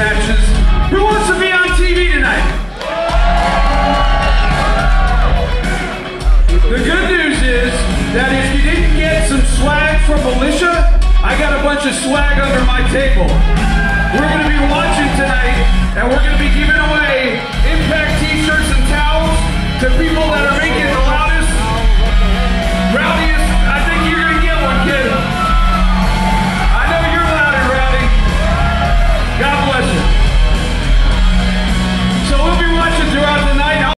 matches. Who wants to be on TV tonight? The good news is that if you didn't get some swag from Militia, I got a bunch of swag under my table.